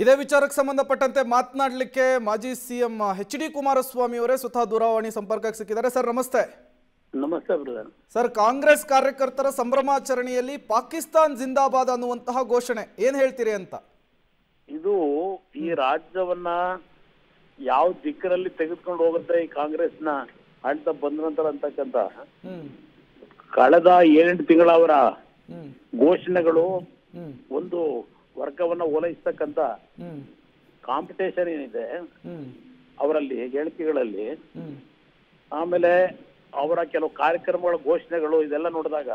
ಇದೇ ವಿಚಾರಕ್ಕೆ ಸಂಬಂಧಪಟ್ಟಂತೆ ಮಾತನಾಡಲಿಕ್ಕೆ ಮಾಜಿ ಸಿಎಂ ಎಚ್ ಡಿ ಕುಮಾರಸ್ವಾಮಿ ಅವರೇ ಸ್ವತಃ ದೂರವಾಣಿ ಸಂಪರ್ಕಕ್ಕೆ ಸಿಕ್ಕಿದ್ದಾರೆ. ಸರ್ ನಮಸ್ತೆ. ನಮಸ್ತೆ ಸರ್ ಕಾಂಗ್ರೆಸ್ ಕಾರ್ಯಕರ್ತರ ಸಂಭ್ರಮಾಚರಣೆಯಲ್ಲಿ ಪಾಕಿಸ್ತಾನ್ ಜಿಂದಾಬಾದ್ ಅನ್ನುವಂತಹ ಘೋಷಣೆ ಏನ್ ಹೇಳ್ತೀರಿ ಅಂತ? ಇದು ಈ ರಾಜ್ಯವನ್ನ ಯಾವ ದಿಕ್ಕಿನಲ್ಲಿ ತೆಗೆದುಕೊಂಡು ಹೋಗುತ್ತೆ ಈ ಕಾಂಗ್ರೆಸ್ನ ಆಳ್ತಾ ಬಂದ ನಂತರ ಅಂತಕ್ಕಂತ ಕಳೆದ ಏಳೆಂಟು ತಿಂಗಳ ಅವರ ಘೋಷಣೆಗಳು ಒಂದು ವರ್ಗವನ್ನ ಓಲೈಸ್ತಕ್ಕಂತ ಕಾಂಪಿಟೇಷನ್ ಏನಿದೆ ಅವರಲ್ಲಿ ಹೇಳಿಕೆಗಳಲ್ಲಿ ಆಮೇಲೆ ಅವರ ಕೆಲವು ಕಾರ್ಯಕ್ರಮಗಳ ಘೋಷಣೆಗಳು ಇದೆಲ್ಲ ನೋಡಿದಾಗ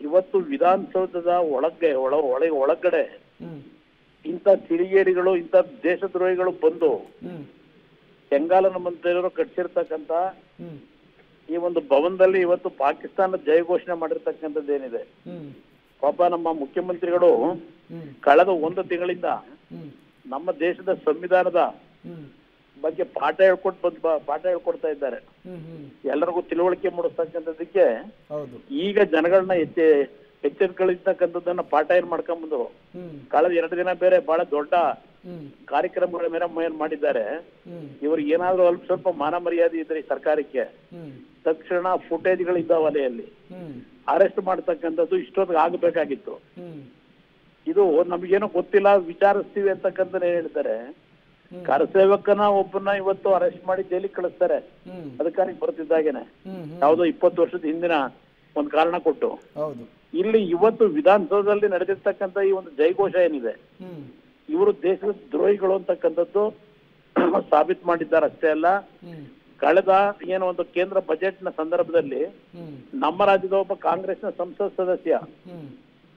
ಇವತ್ತು ವಿಧಾನಸೌಧದ ಒಳಗೆ ಒಳ ಒಳಗೆ ಒಳಗಡೆ ಇಂಥ ತಿಳಿಗೇಡಿಗಳು ಇಂಥ ದೇಶದ್ರೋಹಿಗಳು ಬಂದು ಬೆಂಗಾಲನ ಮಂತ್ರಿಯವರು ಕಟ್ಸಿರ್ತಕ್ಕಂತ ಈ ಒಂದು ಭವನದಲ್ಲಿ ಇವತ್ತು ಪಾಕಿಸ್ತಾನ ಜಯ ಘೋಷಣೆ ಮಾಡಿರ್ತಕ್ಕಂಥದ್ದು ಏನಿದೆ ಪಾಪ ನಮ್ಮ ಮುಖ್ಯಮಂತ್ರಿಗಳು ಕಳೆದ ಒಂದು ತಿಂಗಳಿಂದ ನಮ್ಮ ದೇಶದ ಸಂವಿಧಾನದ ಬಗ್ಗೆ ಪಾಠ ಹೇಳ್ಕೊಟ್ ಬಂದ್ ಪಾಠ ಹೇಳ್ಕೊಡ್ತಾ ಇದ್ದಾರೆ. ಎಲ್ಲರಿಗೂ ತಿಳುವಳಿಕೆ ಮೂಡಿಸ್ತಕ್ಕಂಥದ್ದಕ್ಕೆ ಹೌದು. ಈಗ ಜನಗಳನ್ನ ಹೆಚ್ಚೆ ಎಚ್ಚರಿಕೆಗಳಿರ್ತಕ್ಕಂಥದ್ದನ್ನ ಪಾಠ ಏನ್ ಮಾಡ್ಕೊಂಬಂದು ಕಳೆದ ಎರಡು ದಿನ ಬೇರೆ ಬಹಳ ದೊಡ್ಡ ಕಾರ್ಯಕ್ರಮಗಳ ಮೇಲೆ ಏನ್ ಮಾಡಿದ್ದಾರೆ. ಇವರು ಇವ್ರಿಗೆ ಏನಾದ್ರೂ ಅಲ್ಪ ಸ್ವಲ್ಪ ಮಾನ ಮರ್ಯಾದೆ ಇದ್ರೆ ಸರ್ಕಾರಕ್ಕೆ ತಕ್ಷಣ ಫುಟೇಜ್ಗಳಿದ್ದಾವ ವಲೆಯಲ್ಲಿ ಹ್ಮ್. ಅರೆಸ್ಟ್ ಮಾಡ್ತಕ್ಕಂಥದ್ದು ಇಷ್ಟೊತ್ತಿಗೆ ಆಗಬೇಕಾಗಿತ್ತು. ಇದು ನಮಗೇನೋ ಗೊತ್ತಿಲ್ಲ ವಿಚಾರಿಸ್ತೀವಿ ಅಂತಕ್ಕಂತಾನೆ ಹೇಳ್ತಾರೆ. ಕರಸೇವಕನ ಒಬ್ಬನ ಇವತ್ತು ಅರೆಸ್ಟ್ ಮಾಡಿ ಜೈಲಿಗೆ ಕಳಿಸ್ತಾರೆ. ಅದಕ್ಕಾಗಿ ಬರ್ತಿದ್ದಾಗೇನೆ ಯಾವುದೋ ಇಪ್ಪತ್ತು ವರ್ಷದ ಹಿಂದಿನ ಒಂದು ಕಾರಣ ಕೊಟ್ಟು. ಇಲ್ಲಿ ಇವತ್ತು ವಿಧಾನಸೌಧದಲ್ಲಿ ನಡೆದಿರ್ತಕ್ಕಂತ ಈ ಒಂದು ಜೈಘೋಷ ಏನಿದೆ ಇವರು ದೇಶದ ದ್ರೋಹಿಗಳು ಅಂತಕ್ಕಂಥದ್ದು ಸಾಬೀತು ಮಾಡಿದ್ದಾರೆ ಅಷ್ಟೇ ಅಲ್ಲ. ಕಳೆದ ಏನೋ ಒಂದು ಕೇಂದ್ರ ಬಜೆಟ್ನ ಸಂದರ್ಭದಲ್ಲಿ ನಮ್ಮ ರಾಜ್ಯದ ಒಬ್ಬ ಕಾಂಗ್ರೆಸ್ನ ಸಂಸತ್ ಸದಸ್ಯ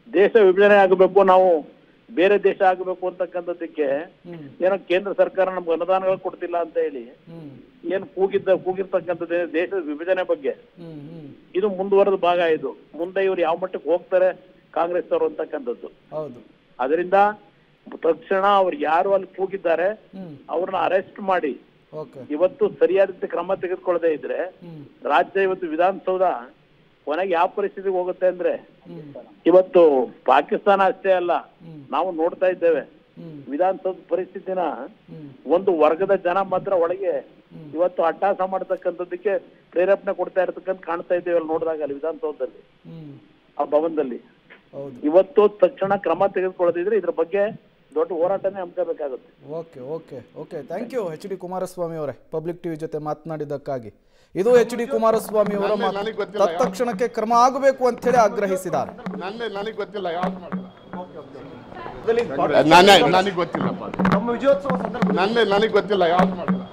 ದೇಶ ವಿಭಜನೆ ಆಗಬೇಕು ನಾವು ಬೇರೆ ದೇಶ ಆಗಬೇಕು ಅಂತಕ್ಕಂಥದ್ದಕ್ಕೆ ಏನೋ ಕೇಂದ್ರ ಸರ್ಕಾರ ನಮ್ಗೆ ಅನುದಾನಗಳು ಕೊಡ್ತಿಲ್ಲ ಅಂತ ಹೇಳಿ ಏನ್ ಕೂಗಿದ್ದ ಕೂಗಿರ್ತಕ್ಕಂಥದ್ದು ದೇಶದ ವಿಭಜನೆ ಬಗ್ಗೆ. ಇದು ಮುಂದುವರೆದ ಭಾಗ ಇದು. ಮುಂದೆ ಇವ್ರು ಯಾವ ಮಟ್ಟಕ್ಕೆ ಹೋಗ್ತಾರೆ ಕಾಂಗ್ರೆಸ್ ಅವರು ಅಂತಕ್ಕಂಥದ್ದು ಅದರಿಂದ ತಕ್ಷಣ ಅವ್ರು ಯಾರು ಅಲ್ಲಿ ಕೂಗಿದ್ದಾರೆ ಅವ್ರನ್ನ ಅರೆಸ್ಟ್ ಮಾಡಿ. ಇವತ್ತು ಸರಿಯಾದ ಕ್ರಮ ತೆಗೆದುಕೊಳ್ಳದೆ ಇದ್ರೆ ರಾಜ್ಯ ಇವತ್ತು ವಿಧಾನಸೌಧ ಕೊನೆಗೆ ಯಾವ ಪರಿಸ್ಥಿತಿಗೆ ಹೋಗುತ್ತೆ ಅಂದ್ರೆ ಇವತ್ತು ಪಾಕಿಸ್ತಾನ ಅಷ್ಟೇ ಅಲ್ಲ ನಾವು ನೋಡ್ತಾ ಇದ್ದೇವೆ. ವಿಧಾನಸೌಧ ಪರಿಸ್ಥಿತಿನ ಒಂದು ವರ್ಗದ ಜನ ಮಾತ್ರ ಒಳಗೆ ಇವತ್ತು ಅಟ್ಟಾಸ ಮಾಡತಕ್ಕಂಥದ್ದಕ್ಕೆ ಪ್ರೇರೇಪಣೆ ಕೊಡ್ತಾ ಇರ್ತಕ್ಕಂಥ ಕಾಣ್ತಾ ಇದ್ದೇವೆ ಅಲ್ಲಿ ನೋಡಿದಾಗ ಅಲ್ಲಿ ವಿಧಾನಸೌಧದಲ್ಲಿ ಆ ಭವನದಲ್ಲಿ. ಇವತ್ತು ತಕ್ಷಣ ಕ್ರಮ ತೆಗೆದುಕೊಳ್ಳದಿದ್ರೆ ಇದ್ರ ಬಗ್ಗೆ ದೊಡ್ಡ ಹೋರಾಟನೇ ಹಮ್ಕೋಬೇಕಾಗುತ್ತೆ. Okay okay okay. Thank you H D Kumaraswamy ಅವರೇ. ಪಬ್ಲಿಕ್ ಟಿವಿ ಜೊತೆ ಮಾತನಾಡಿದ್ದಕ್ಕಾಗಿ. ಇದು ಎಚ್ ಡಿ ಕುಮಾರಸ್ವಾಮಿ ಅವರ. ಗೊತ್ತಿಲ್ಲ ತತ್ಕ್ಷಣಕ್ಕೆ ಕ್ರಮ ಆಗಬೇಕು ಅಂತ ಹೇಳಿ ಆಗ್ರಹಿಸಿದ್ದಾರೆ. ನನ್ನ ನನಗೆ ಗೊತ್ತಿಲ್ಲ ಯಾವ್ದು ಮಾಡಿಲ್ಲ. ನನಗೆ ನನಗೆ ಗೊತ್ತಿಲ್ಲಪ್ಪ. ನನ್ನ ನನಗೆ ಗೊತ್ತಿಲ್ಲ ಯಾವ್ದು ಮಾಡಿಲ್ಲ.